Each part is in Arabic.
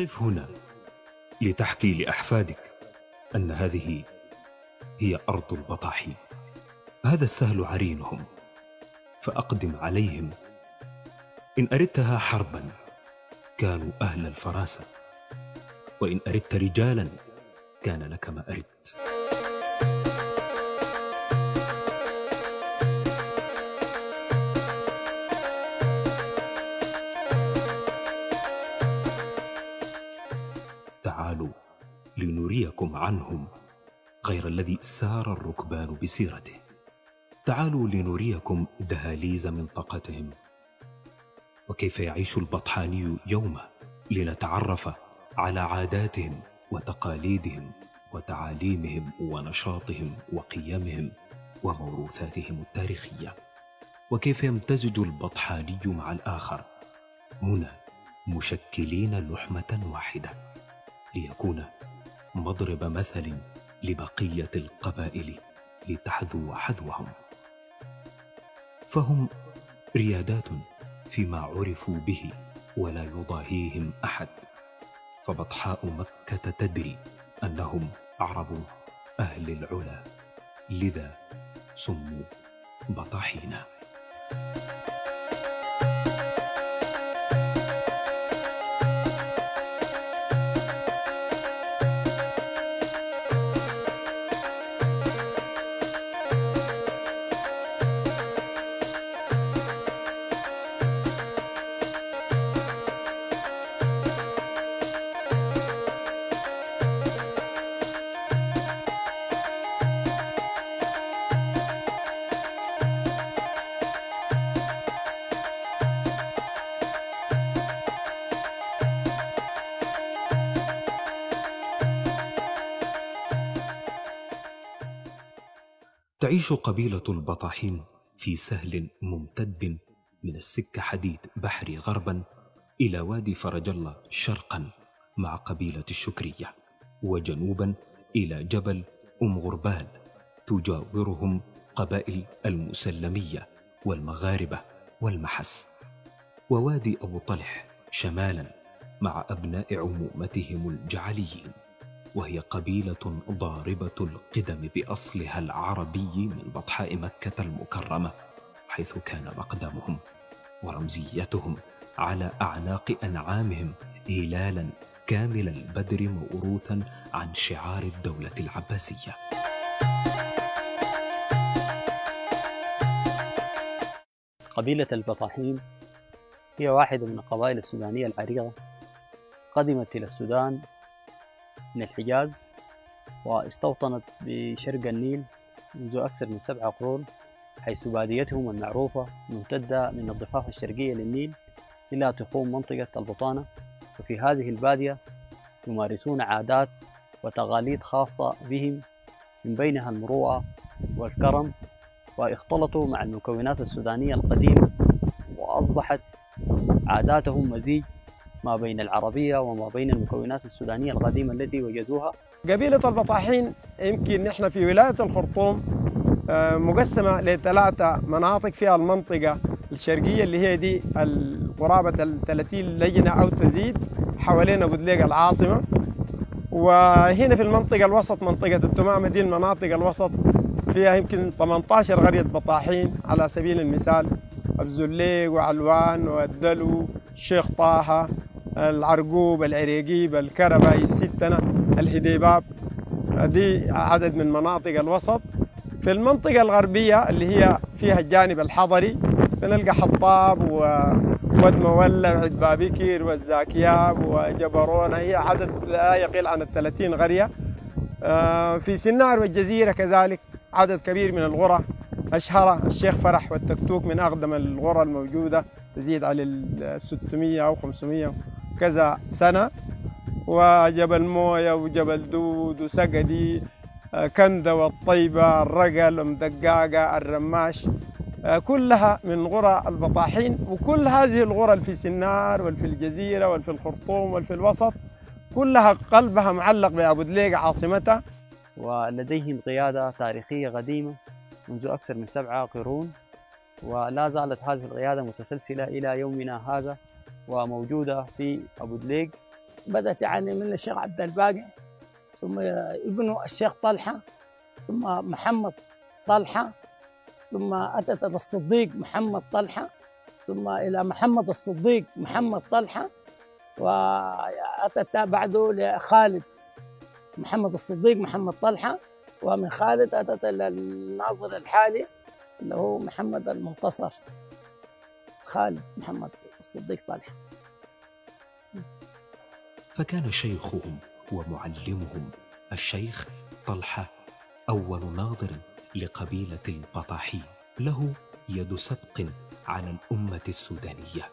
قف هنا لتحكي لأحفادك أن هذه هي أرض البطاحين. هذا السهل عرينهم فأقدم عليهم. إن أردتها حربا كانوا أهل الفراسة وإن أردت رجالا كان لك ما أردت. لنريكم عنهم غير الذي سار الركبان بسيرته. تعالوا لنريكم دهاليز منطقتهم وكيف يعيش البطحاني يومه لنتعرف على عاداتهم وتقاليدهم وتعاليمهم ونشاطهم وقيمهم وموروثاتهم التاريخية. وكيف يمتزج البطحاني مع الآخر. هنا مشكلين لحمة واحدة ليكون مضرب مثل لبقية القبائل لتحذو حذوهم. فهم ريادات فيما عرفوا به ولا يضاهيهم أحد. فبطحاء مكة تدري أنهم عرب أهل العلا لذا سموا بطاحينا. تعيش قبيلة البطاحين في سهل ممتد من السكة حديد بحري غربا إلى وادي فرج الله شرقا مع قبيلة الشكرية وجنوبا إلى جبل أم غربال تجاورهم قبائل المسلمية والمغاربة والمحس. ووادي أبو طلح شمالا مع أبناء عمومتهم الجعليين. وهي قبيلة ضاربة القدم بأصلها العربي من بطحاء مكة المكرمة حيث كان مقدمهم ورمزيتهم على أعناق أنعامهم هلالا كامل البدر موروثا عن شعار الدولة العباسية. قبيلة البطاحين هي واحدة من القبائل السودانية العريقة قدمت إلى السودان من الحجاز واستوطنت بشرق النيل منذ أكثر من سبعة قرون حيث باديتهم المعروفة ممتدة من الضفاف الشرقية للنيل إلى تخوم منطقة البطانة. وفي هذه البادية يمارسون عادات وتقاليد خاصة بهم من بينها المروءة والكرم. واختلطوا مع المكونات السودانية القديمة وأصبحت عاداتهم مزيج ما بين العربية وما بين المكونات السودانية القديمة التي وجدوها. قبيلة البطاحين يمكن نحن في ولاية الخرطوم آه، مقسمة لثلاثة مناطق. فيها المنطقة الشرقية اللي هي دي قرابة ال 30 لجنة أو تزيد حوالين أبو دليق العاصمة. وهنا في المنطقة الوسط منطقة التمامة دي المناطق الوسط. فيها يمكن 18 قرية بطاحين على سبيل المثال الزليق وعلوان والدلو الشيخ طه. العرقوب العريقيب الكربة الستنة الهديباب دي عدد من مناطق الوسط. في المنطقة الغربية اللي هي فيها الجانب الحضري بنلقى حطاب وود مولع وعد بابكر والزاكياب وجبرونة هي عدد لا يقل عن الثلاثين قرية آه، في سنار والجزيرة كذلك عدد كبير من الغرى أشهر الشيخ فرح والتكتوك من أقدم الغرى الموجودة تزيد على ال 600 أو 500 كذا سنة. وجبل موية وجبل دود وسقدي آه، كندة والطيبة الرقل مدقاقة الرماش آه، كلها من غرى البطاحين. وكل هذه الغرى في سنار والفي الجزيرة والفي الخرطوم والفي الوسط كلها قلبها معلق بأبو دليق عاصمتها ولديهم قيادة تاريخية قديمة منذ أكثر من سبعة قرون ولا زالت هذه القيادة متسلسلة إلى يومنا هذا. وموجودة في أبو دليق. بدأت يعني من الشيخ عبد الباقي ثم ابنه الشيخ طلحة ثم محمد طلحة ثم أتت الصديق محمد طلحة ثم إلى محمد الصديق محمد طلحة وأتت بعده لخالد محمد الصديق محمد طلحة ومن خالد أتت الناظر الحالي اللي هو محمد المنتصر خالد محمد الصديق طلحة. فكان شيخهم ومعلمهم الشيخ طلحة أول ناظر لقبيلة البطاحين له يد سبق على الأمة السودانية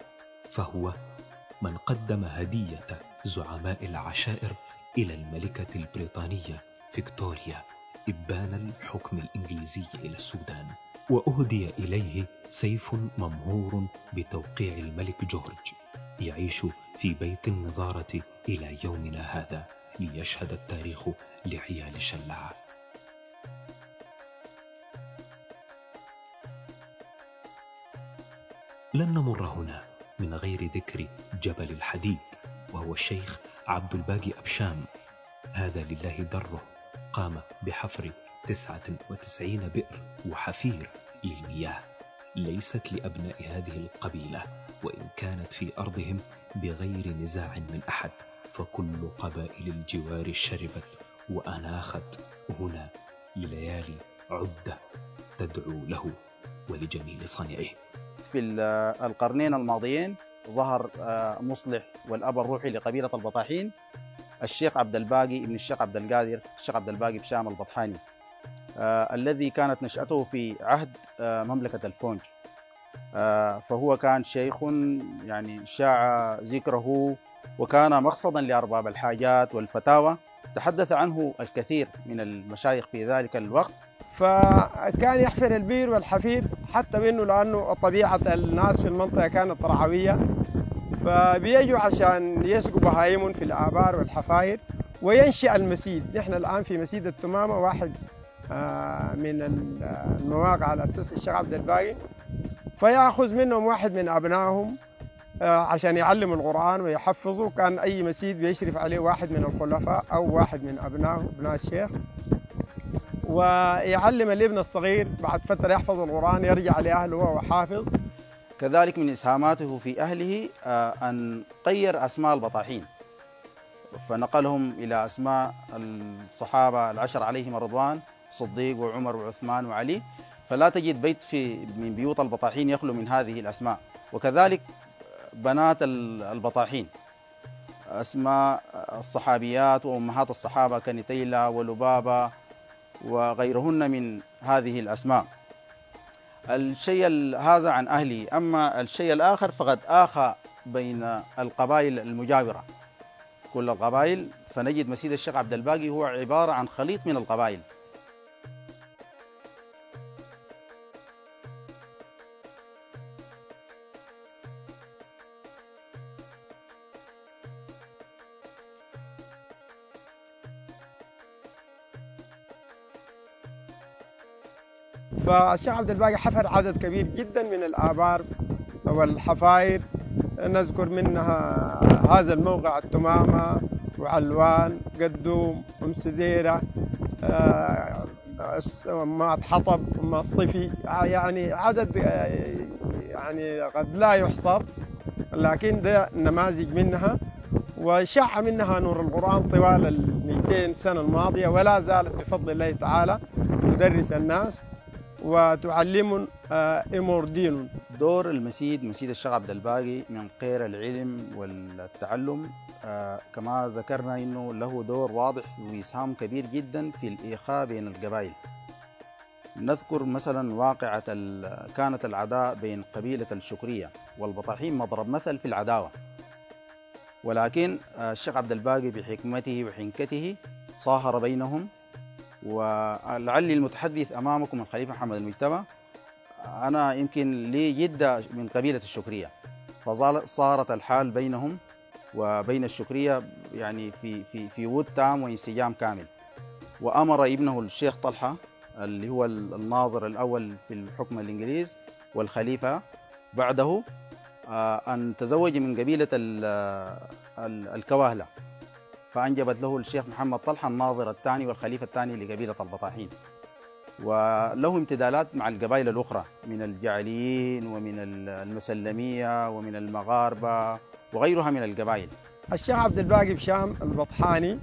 فهو من قدم هدية زعماء العشائر إلى الملكة البريطانية فيكتوريا إبان الحكم الإنجليزي إلى السودان. وأهدي إليه سيف ممهور بتوقيع الملك جورج يعيش في بيت النظارة إلى يومنا هذا ليشهد التاريخ لعيال الشلاعة لن نمر هنا من غير ذكر جبل الحديد وهو الشيخ عبد الباقي أبشام. هذا لله دره قام بحفر تسعة وتسعين بئر وحفير للمياه. ليست لأبناء هذه القبيلة وإن كانت في أرضهم بغير نزاع من أحد فكل قبائل الجوار شربت وأناخت. هنا لليالي عدة تدعو له ولجميل صانعه. في القرنين الماضيين ظهر مصلح والأب الروحي لقبيلة البطاحين الشيخ عبد الباقي ابن الشيخ عبد القادر الشيخ عبد الباقي بشام البطحاني. آه الذي كانت نشأته في عهد آه مملكة الفونج. آه فهو كان شيخ يعني شاع ذكره وكان مقصدا لأرباب الحاجات والفتاوى. تحدث عنه الكثير من المشايخ في ذلك الوقت. فكان يحفر البير والحفير حتى منه لأنه طبيعة الناس في المنطقة كانت رعوية. فبيجوا عشان يسقوا بهايمهم في الآبار والحفاير وينشأ المسيد. نحن الآن في مسيد التمامة واحد من المواقع على أساس الشيخ عبد الباقي. فيأخذ منهم واحد من أبنائهم عشان يعلموا القرآن ويحفظوا كان أي مسيد بيشرف عليه واحد من الخلفاء أو واحد من أبنائه أبناء الشيخ. ويعلم الابن الصغير بعد فترة يحفظ القرآن يرجع لأهله وهو حافظ. كذلك من إسهاماته في أهله أن طير أسماء البطاحين. فنقلهم إلى أسماء الصحابة العشر عليهم الرضوان صديق وعمر وعثمان وعلي. فلا تجد بيت في من بيوت البطاحين يخلو من هذه الأسماء. وكذلك بنات البطاحين. أسماء الصحابيات وأمهات الصحابة كنتيلة ولبابة وغيرهن من هذه الأسماء. الشيء هذا عن أهلي. أما الشيء الآخر فقد آخى بين القبائل المجاورة. كل القبائل فنجد مسجد الشيخ عبد الباقي هو عبارة عن خليط من القبائل. فالشيخ عبد الباقي حفر عدد كبير جدا من الآبار والحفاير نذكر منها هذا الموقع التمامة وعلوان قدوم أم سديرة مات حطب أم الصفي يعني عدد يعني قد لا يحصر لكن ده نماذج منها. وشع منها نور القرآن طوال ال 200 سنة الماضية ولا زالت بفضل الله تعالى تدرس الناس. وتعلم إمور دين دور المسيد مسيد الشيخ عبد الباقي من خير العلم والتعلم آه كما ذكرنا إنه له دور واضح واسهام كبير جدا في الاخاء بين القبائل. نذكر مثلا واقعة كانت العداء بين قبيلة الشكرية والبطاحين مضرب مثل في العداوة. ولكن الشيخ عبد الباقي بحكمته وحنكته صاهر بينهم ولعلي المتحدث أمامكم الخليفة محمد المجتبى. أنا يمكن لي جدة من قبيلة الشكرية. فصارت الحال بينهم وبين الشكرية يعني في في في ود تام وانسجام كامل. وأمر ابنه الشيخ طلحة اللي هو الناظر الأول في الحكم الإنجليز والخليفة بعده أن تزوج من قبيلة الكواهلة. فأنجبت له الشيخ محمد طلحة الناظر الثاني والخليفة الثاني لقبيلة البطاحين. وله امتدادات مع القبائل الأخرى من الجعليين ومن المسلمية ومن المغاربة وغيرها من القبائل. الشيخ عبد الباقي بشام البطحاني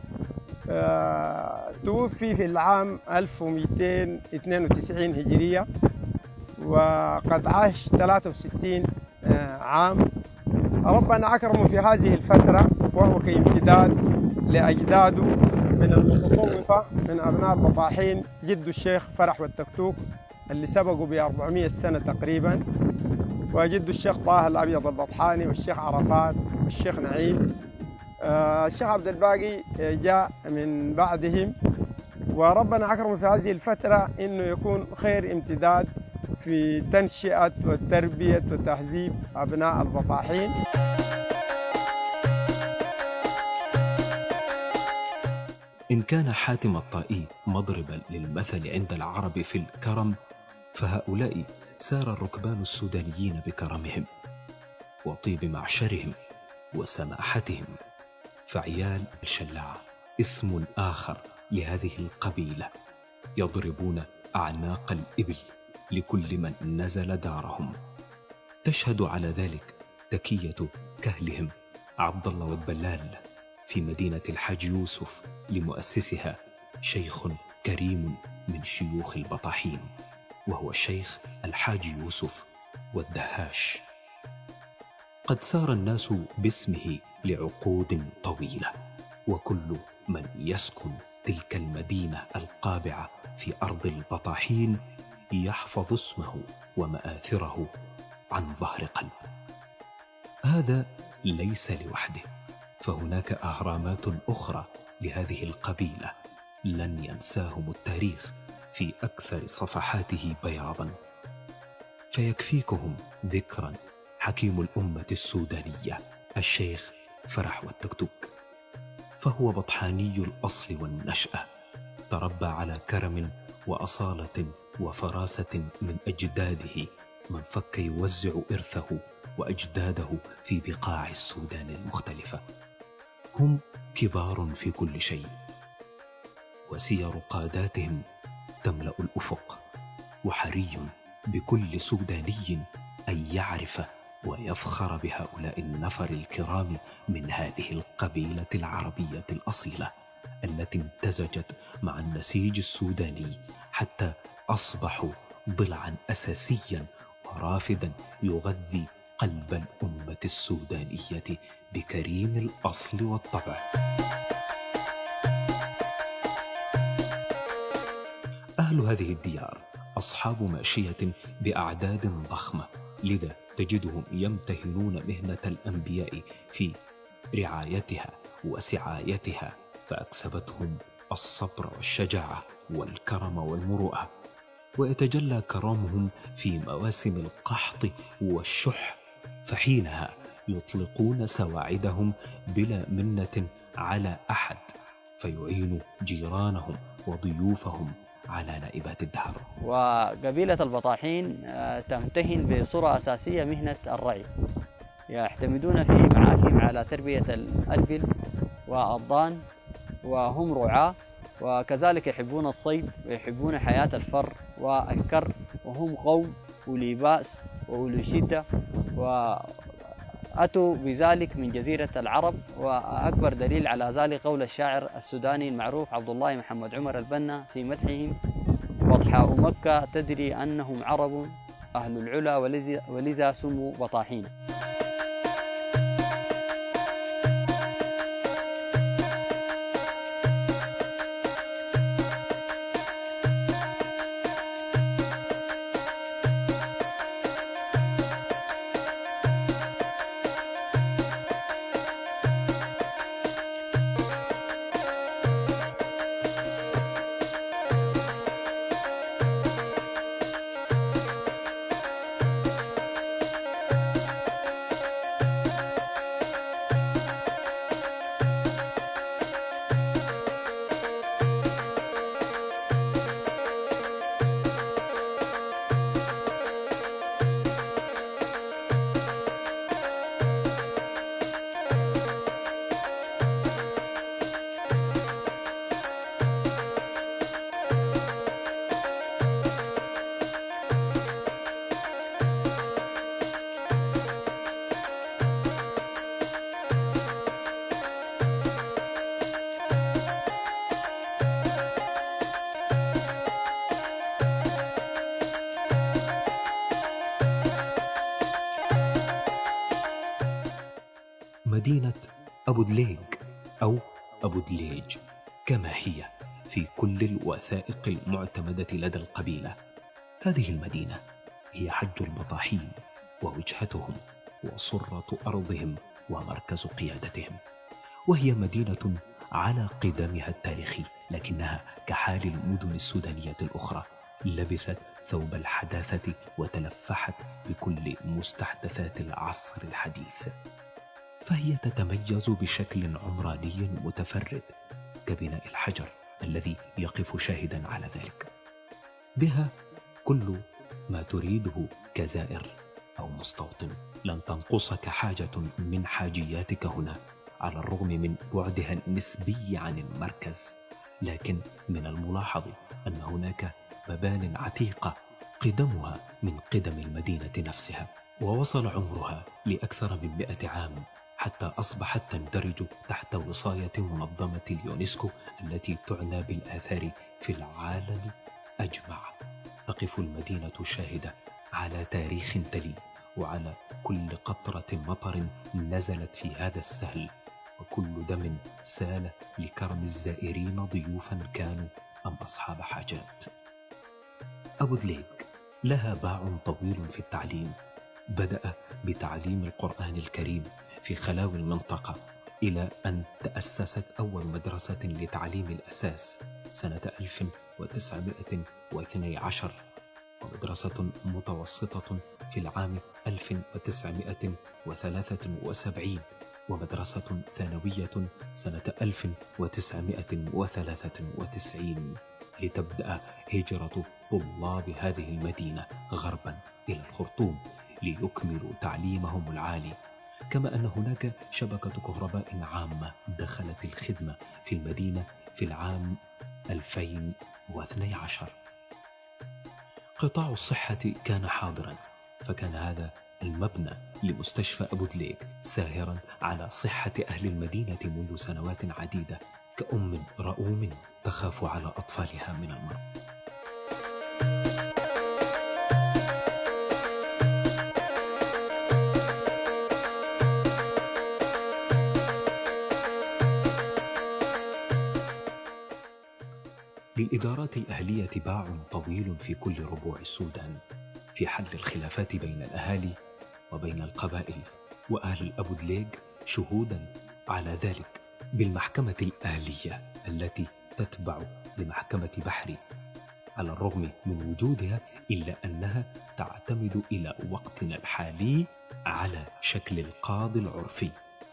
آه، توفي في العام 1292 هجرية وقد عاش 63 آه، عام. ربنا أكرمه في هذه الفترة وهو كامتداد لأجداده من المتصوفة من أبناء البطاحين جد الشيخ فرح والتكتوك اللي سبقوا ب 400 سنة تقريبا وجد الشيخ طه الأبيض البطحاني والشيخ عرفات والشيخ نعيم. آه، الشيخ عبد الباقي جاء من بعدهم وربنا أكرمه في هذه الفترة إنه يكون خير امتداد في تنشئة وتربية وتهذيب أبناء البطاحين. إن كان حاتم الطائي مضربا للمثل عند العرب في الكرم فهؤلاء سار الركبان السودانيين بكرمهم وطيب معشرهم وسماحتهم. فعيال الشلاع اسم آخر لهذه القبيلة يضربون أعناق الإبل لكل من نزل دارهم. تشهد على ذلك تكية كهلهم عبد الله والبلال في مدينة الحاج يوسف لمؤسسها شيخ كريم من شيوخ البطاحين وهو الشيخ الحاج يوسف والدهاش. قد سار الناس باسمه لعقود طويلة وكل من يسكن تلك المدينة القابعة في أرض البطاحين يحفظ اسمه ومآثره عن ظهر قلب هذا ليس لوحده. فهناك أهرامات أخرى لهذه القبيلة لن ينساهم التاريخ في أكثر صفحاته بياضا. فيكفيكهم ذكرا حكيم الأمة السودانية الشيخ فرح والتكتوك. فهو بطحاني الأصل والنشأة تربى على كرم وأصالة وفراسة من أجداده من فك يوزع إرثه وأجداده في بقاع السودان المختلفة. هم كبار في كل شيء. وسير قاداتهم تملأ الأفق. وحري بكل سوداني أن يعرف ويفخر بهؤلاء النفر الكرام من هذه القبيلة العربية الأصيلة التي امتزجت مع النسيج السوداني حتى أصبحوا ضلعا اساسيا ورافدا يغذي قلب الأمة السودانية بكريم الأصل والطبع. أهل هذه الديار أصحاب ماشية بأعداد ضخمة لذا تجدهم يمتهنون مهنة الأنبياء في رعايتها وسعايتها فأكسبتهم الصبر والشجاعة والكرم والمروءة. ويتجلى كرامهم في مواسم القحط والشح فحينها يطلقون سواعدهم بلا منة على أحد فيعين جيرانهم وضيوفهم على نائبات الدهر. وقبيلة البطاحين آه، تمتهن بصورة أساسية مهنة الرعي. يعتمدون في معاشهم على تربية الألبل والضان وهم رعاة وكذلك يحبون الصيد ويحبون حياة الفر والكر وهم قوم أولي بأس وأولي شدة وأتوا بذلك من جزيرة العرب وأكبر دليل على ذلك قول الشاعر السوداني المعروف عبد الله محمد عمر البنا في مدحهم بطحاء مكة تدري أنهم عرب أهل العلا ولذا سموا بطاحين مدينة أبو دليج أو أبو دليج كما هي في كل الوثائق المعتمدة لدى القبيلة. هذه المدينة هي حج البطاحين ووجهتهم وصرة أرضهم ومركز قيادتهم. وهي مدينة على قدمها التاريخي لكنها كحال المدن السودانية الأخرى لبثت ثوب الحداثة وتلفحت بكل مستحدثات العصر الحديث. فهي تتميز بشكل عمراني متفرد كبناء الحجر الذي يقف شاهدا على ذلك. بها كل ما تريده كزائر أو مستوطن. لن تنقصك حاجة من حاجياتك هنا على الرغم من بعدها النسبي عن المركز. لكن من الملاحظ أن هناك مبان عتيقة قدمها من قدم المدينة نفسها ووصل عمرها لأكثر من مئة عام. حتى أصبحت تندرج تحت وصاية منظمة اليونسكو التي تعنى بالآثار في العالم أجمع. تقف المدينة شاهدة على تاريخ تلي وعلى كل قطرة مطر نزلت في هذا السهل وكل دم سال لكرم الزائرين ضيوفا كانوا أم أصحاب حاجات. أبو دليك لها باع طويل في التعليم بدأ بتعليم القرآن الكريم في خلاوي المنطقة إلى أن تأسست أول مدرسة لتعليم الأساس سنة 1912 ومدرسة متوسطة في العام 1973 ومدرسة ثانوية سنة 1993 لتبدأ هجرة طلاب هذه المدينة غربا إلى الخرطوم ليكملوا تعليمهم العالي. كما أن هناك شبكة كهرباء عامة دخلت الخدمة في المدينة في العام 2012 قطاع الصحة كان حاضرا فكان هذا المبنى لمستشفى أبو دليك ساهرا على صحة أهل المدينة منذ سنوات عديدة كأم رؤوم تخاف على أطفالها من المرض. للإدارات الأهلية باع طويل في كل ربوع السودان في حل الخلافات بين الأهالي وبين القبائل وأهل الأبودليج شهودا على ذلك بالمحكمة الأهلية التي تتبع لمحكمة بحري على الرغم من وجودها إلا أنها تعتمد إلى وقتنا الحالي على شكل القاضي العرفي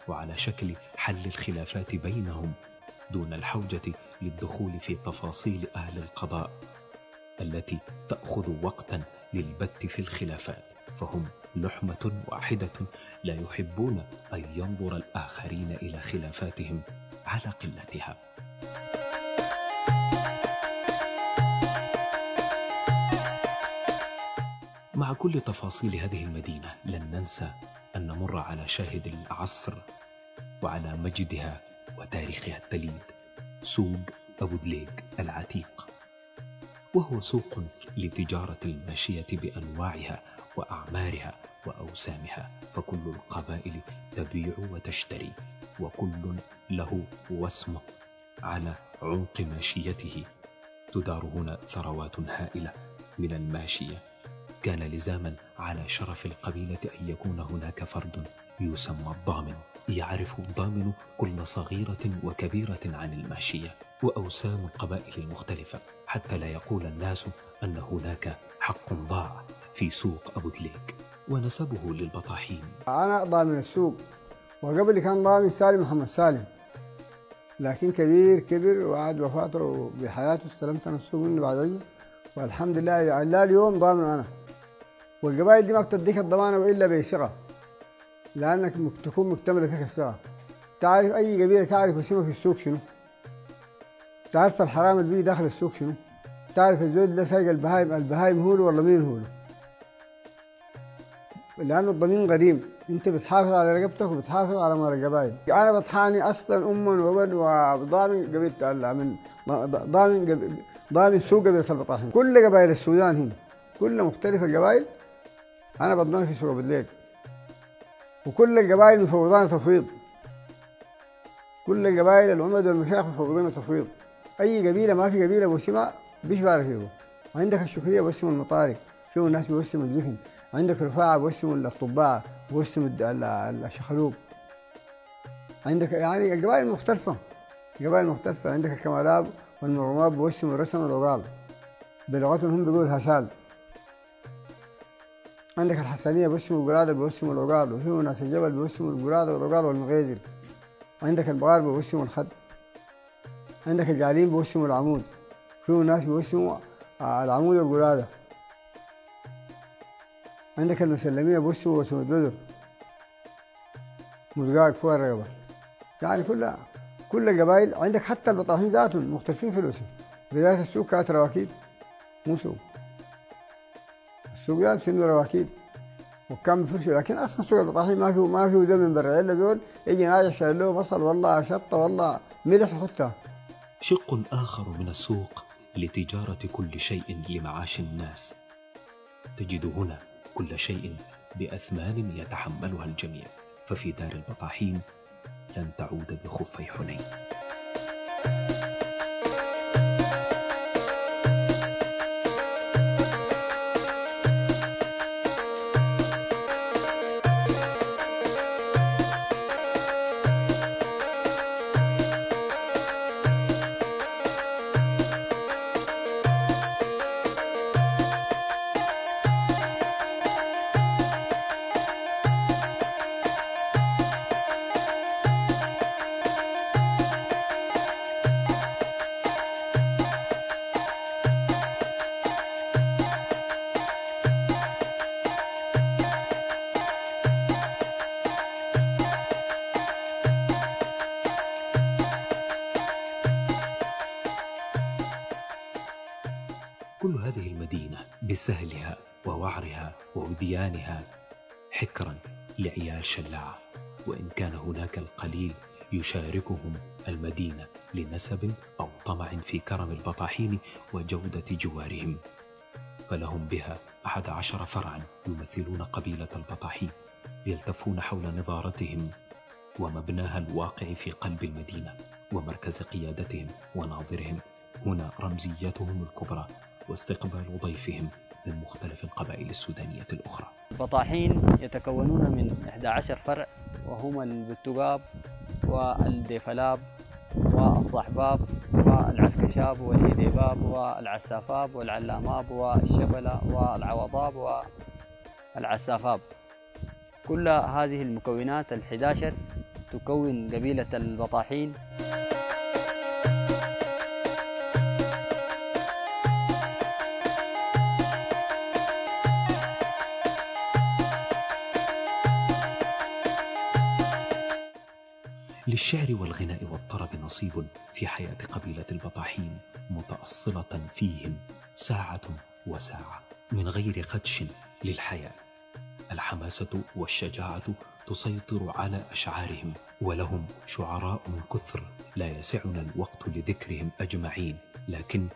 وعلى شكل حل الخلافات بينهم دون الحوجة للدخول في تفاصيل أهل القضاء التي تأخذ وقتا للبت في الخلافات فهم لحمة واحدة لا يحبون أن ينظر الآخرين إلى خلافاتهم على قلتها. مع كل تفاصيل هذه المدينة لن ننسى أن نمر على شاهد العصر وعلى مجدها وتاريخها التليد. سوق أبو دليك العتيق وهو سوق لتجارة الماشية بأنواعها وأعمارها وأوسامها فكل القبائل تبيع وتشتري وكل له واسمه على عمق ماشيته. تدار هنا ثروات هائلة من الماشية. كان لزاما على شرف القبيلة أن يكون هناك فرد يسمى الضامن. يعرف الضامن كل صغيرة وكبيرة عن الماشية وأوسام القبائل المختلفة حتى لا يقول الناس أن هناك حق ضاع في سوق أبو دليك ونسبه للبطاحين. أنا ضامن السوق وقبل كان ضامن سالم محمد سالم لكن كبير كبر وعاد وفاته بحياته استلمت أنا السوق منه بعد والحمد لله يعني لا اليوم ضامن أنا. والقبائل دي ما بتديك الضمانة إلا بثقة لأنك تكون مكتملة فيك الثقة تعرف أي قبيلة تعرف اسمها في السوق شنو؟ تعرف الحرام اللي داخل السوق شنو؟ تعرف الزول ده سايق البهايم البهايم هو ولا مين هو لأنه الضمين قديم. أنت بتحافظ على رقبتك وبتحافظ على مال القبائل. أنا بطحاني أصلا أما وابن وضامن قبيلة من ضامن ضامن سوق قبيلة البطاحين كل قبائل السودان هنا كل مختلف القبائل. أنا بضمن في سوق بالليل. وكل القبائل مفوضان تفويض. كل القبائل العمد والمشايخ مفوضين تفويض. أي قبيلة ما في قبيلة بوسمها بيشبه فيه عندك الشكرية بوسم المطارق. فيه ناس بيوسموا الجفن عندك رفاعه بوسموا الطباعه بوسموا الد- ال- ال- الشخلوق عندك يعني القبائل مختلفة. قبائل مختلفة. عندك الكمالاب والمرومات بوسموا الرسم والعقال بلغتهم هم بيقولوا هسال عندك الحسنية بيوسموا القرادة بيوسموا العقال وفي ناس الجبل بيوسموا القرادة والعقال والمغيدر عندك البغار بيوسموا الخد. عندك الجعلين بيوسموا العمود. في ناس بيوسموا آه، العمود والقرادة عندك المسلمية بيوسموا وسم البدر مزقاق فوق الرقبة. يعني كلها كل القبائل عندك حتى البطاحين ذاتهم مختلفين في الوسم بداية السوق كانت رواكيب. مو سوق. السوق ده بسنوا رواكيب وكان بفرشوا لكن أصلا سوق البطاحين ما فيه ما فيه ده من برا. إلا دول يجي ناجح شايل له بصل والله شطة والله ملح وخدها شق آخر من السوق لتجارة كل شيء لمعاش الناس. تجد هنا كل شيء بأثمان يتحملها الجميع. ففي دار البطاحين لن تعود بخفي حنين. ووديانها حكرا لعيال شلاعة وإن كان هناك القليل يشاركهم المدينة لنسب أو طمع في كرم البطاحين وجودة جوارهم. فلهم بها أحد عشر فرعا يمثلون قبيلة البطاحين يلتفون حول نظارتهم ومبناها الواقع في قلب المدينة ومركز قيادتهم وناظرهم. هنا رمزيتهم الكبرى واستقبال ضيفهم من مختلف القبائل السودانية الأخرى. البطاحين يتكونون من 11 فرع وهما البتقاب والديفلاب والصحباب والعسكشاب والهديباب والعسافاب والعلاماب والشبلة والعوضاب والعسافاب. كل هذه المكونات الحداشر تكون قبيلة البطاحين. للشعر والغناء والطرب نصيب في حياة قبيلة البطاحين متأصلة فيهم ساعة وساعة من غير خدش للحياة. الحماسة والشجاعة تسيطر على أشعارهم ولهم شعراء كثر لا يسعنا الوقت لذكرهم أجمعين. لكن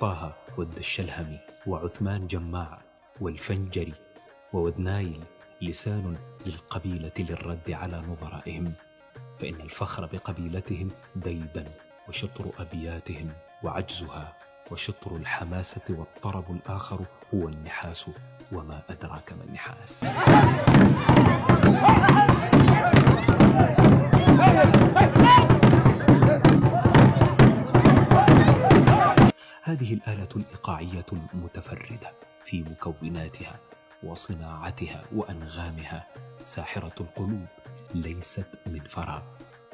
طه والدشلهمي وعثمان جماع والفنجري وودنايل لسان للقبيلة للرد على نظرائهم. فإن الفخر بقبيلتهم ديدا وشطر أبياتهم وعجزها وشطر الحماسة والطرب الآخر هو النحاس وما أدراك ما النحاس. هذه الآلة الإيقاعية المتفردة في مكوناتها وصناعتها وأنغامها ساحرة القلوب ليست من فراغ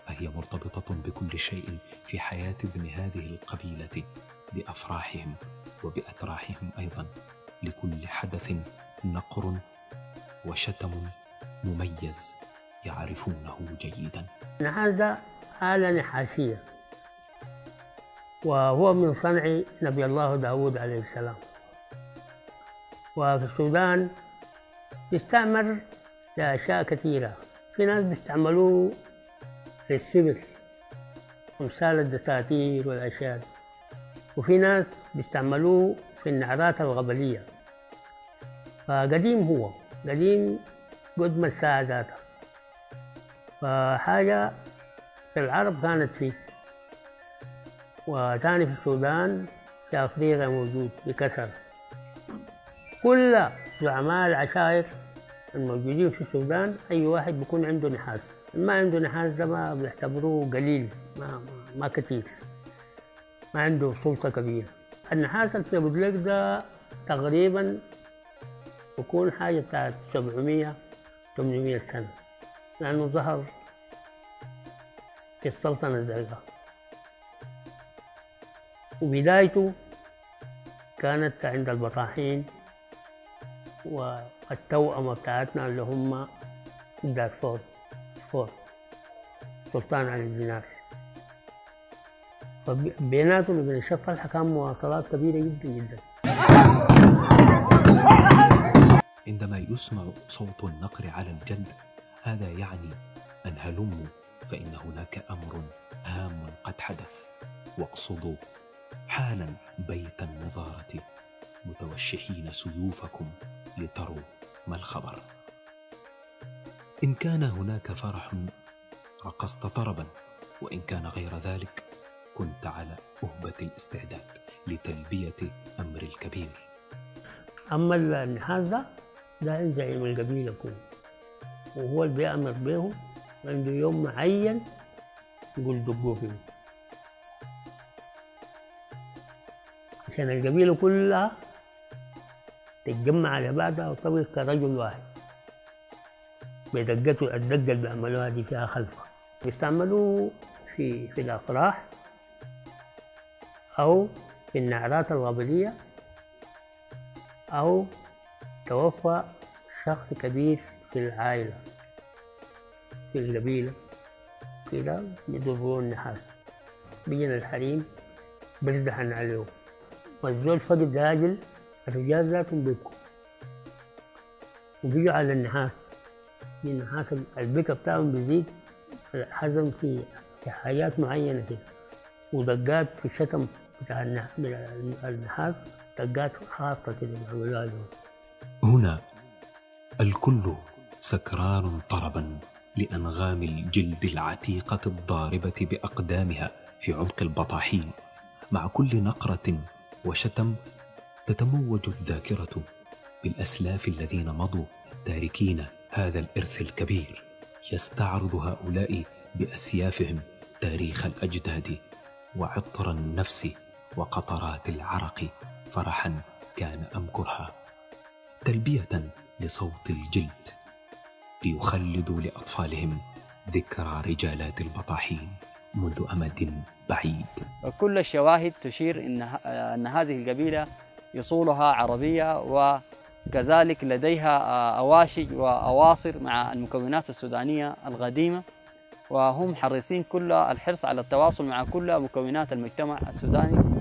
فهي مرتبطة بكل شيء في حياة ابن هذه القبيلة بأفراحهم وبأتراحهم أيضا. لكل حدث نقر وشتم مميز يعرفونه جيدا. هذا آلة نحاسية وهو من صنع نبي الله داود عليه السلام. وفي السودان يستعمل لأشياء كثيرة. في ناس بيستعملوه للسبل أمثال الدساتير والأشياء دي. وفي ناس بيستعملوه في النعرات الغبلية. فقديم هو قديم قد ما الساعة ذاتها. فحاجة العرب كانت فيه وثاني في السودان في أفريقيا موجود بكثرة كل زعماء العشائر الموجودين في السودان أي واحد بيكون عنده نحاس. ما عنده نحاس ده ما بيعتبروه قليل ما, ما, كتير. ما عنده سلطة كبيرة. النحاس اللي في دليك ده تقريبا بكون حاجة بتاعت 700 800 سنة. لأنه ظهر في السلطنة الزرقاء وبدايته كانت عند البطاحين والتوأمة بتاعتنا اللي هم دارفور فور سلطان علي الدينار فبيناتهم وبين الشيخ طلحة كان مواصلات كبيرة جدا جدا. عندما يسمع صوت النقر على الجد هذا يعني أن هلموا فإن هناك أمر هام قد حدث. واقصدوا حالا بيت النظارة متوشحين سيوفكم لتروا. ما الخبر إن كان هناك فرح رقصت طربا وإن كان غير ذلك كنت على أهبة الاستعداد لتلبية أمر الكبير. أما النحاس ده زعيم القبيلة كله وهو اللي بيأمر بيهم عنده يوم معين يقول دقوا فيه. عشان القبيلة كلها تتجمع على بعضها وتبقى كرجل واحد. بدقته الدقة اللي بيعملوها دي فيها خلفة. بيستعملوه في في الأفراح أو في النعرات القبلية أو توفى شخص كبير في العائلة في القبيلة كده يضربوه النحاس. بيجي الحريم بيزدحن عليه والزول فقد راجل الرجال ذاتهم بيبكوا وبيجوا على النحاس. النحاس البكا بتاعهم بيزيد الحزن في حاجات معينة كده. ودقات في الشتم بتاع النحاس دقات خاصة كده بيعملوها لهم هنا الكل سكران طربا لأنغام الجلد العتيقة الضاربة بأقدامها في عمق البطاحين. مع كل نقرة وشتم تتموج الذاكرة بالأسلاف الذين مضوا تاركين هذا الإرث الكبير. يستعرض هؤلاء بأسيافهم تاريخ الأجداد وعطر النفس وقطرات العرق فرحا كان أم كرها. تلبية لصوت الجلد ليخلدوا لأطفالهم ذكرى رجالات البطاحين منذ أمد بعيد. وكل الشواهد تشير إن, أن هذه القبيلة يصولها عربية وكذلك لديها أواشج وأواصر مع المكونات السودانية القديمة. وهم حريصين كل الحرص على التواصل مع كل مكونات المجتمع السوداني.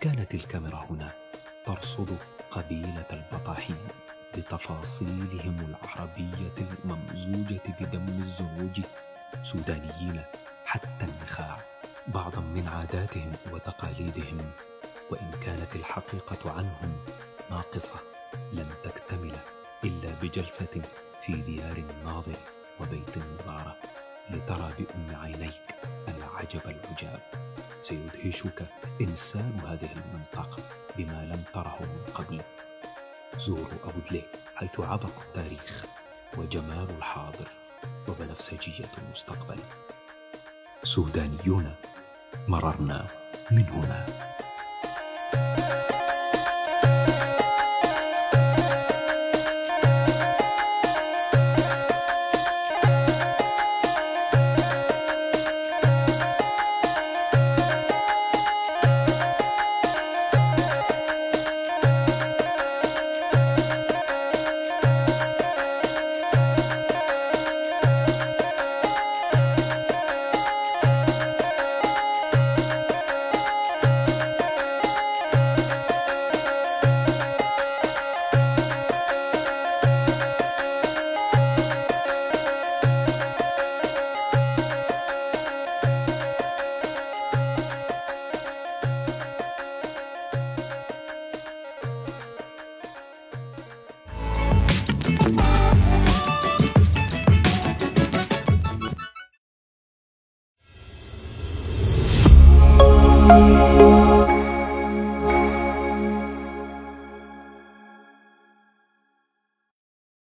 كانت الكاميرا هنا ترصد قبيلة البطاحين بتفاصيلهم العربية الممزوجة بدم الزروج سودانيين حتى النخاع بعضا من عاداتهم وتقاليدهم وإن كانت الحقيقة عنهم ناقصة لن تكتمل إلا بجلسة في ديار الناظر وبيت النظارة لترى بأم عينيك العجب العجاب. سيدهشك إنسان هذه المنطقة بما لم تره من قبل. زوروا أبو دلي حيث عبق التاريخ وجمال الحاضر وبنفسجية المستقبل سودانيون مررنا من هنا.